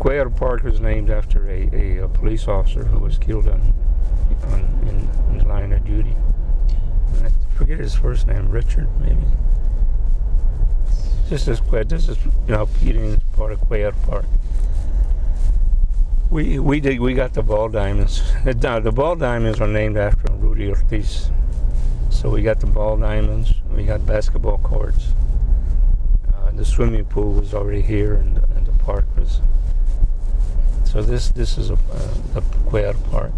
Cuellar Park was named after a, a, a police officer who was killed on, on in, in the line of duty. I forget his first name, Richard maybe. This is this is you know is part of Cuellar Park. We we did we got the ball diamonds. The, the ball diamonds are named after Rudy Ortiz. So we got the ball diamonds. We got basketball courts. Uh, the swimming pool was already here, and, and the park was. So this this is a uh, the Cuellar Park.